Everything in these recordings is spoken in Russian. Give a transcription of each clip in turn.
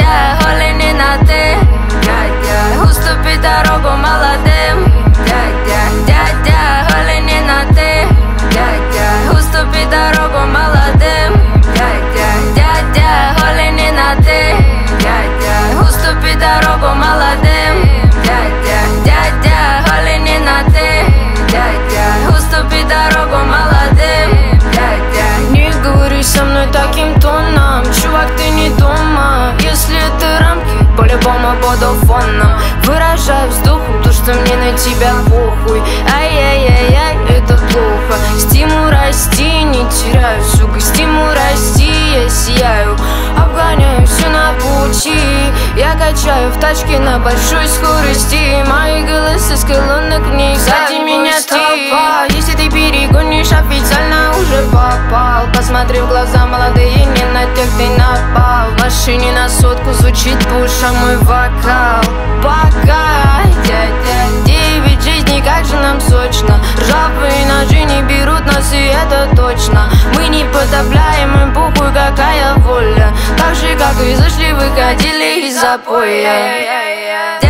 die но буду фоном Выражаю вздохом то, что мне на тебя похуй. Ай-яй-яй-яй, это плохо. Стимул расти, не теряю, сука. Стимул расти, я сияю. Обгоняю все на пути. Я качаю в тачке на большой скорости. Мои голоса с колонок в ней Сзади меня толпа. Если ты перегонишь, официально уже попал Посмотри в глаза, молодые, не на тех ты напал. В машине на сотку звучит пуша мой вокал. Пока, девять жизней, как же нам сочно. Ржавые ножи не берут нас, и это точно. Мы не потопляем, им похуй, какая воля. Так же, как и зашли, выходили из запоя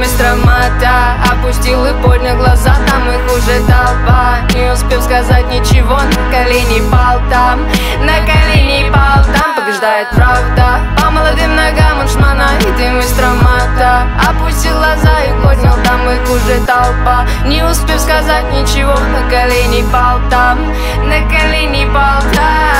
из травмата Опустил и поднял глаза, там их уже толпа. Не успев сказать ничего, на колени пал там На колени пал там. Побеждает правда По молодым ногам он им из травмата Опустил глаза и поднял, там их уже толпа. Не успев сказать ничего, на колени пал там На колени пал там